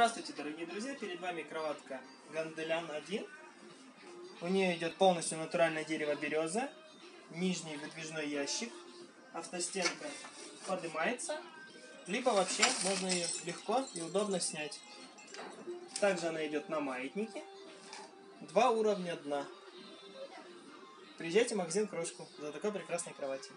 Здравствуйте, дорогие друзья! Перед вами кроватка Ганделян 1. У нее идет полностью натуральное дерево береза, нижний выдвижной ящик, автостенка поднимается, либо вообще можно ее легко и удобно снять. Также она идет на маятнике, два уровня дна. Приезжайте в магазин Крошку за такой прекрасной кроватью.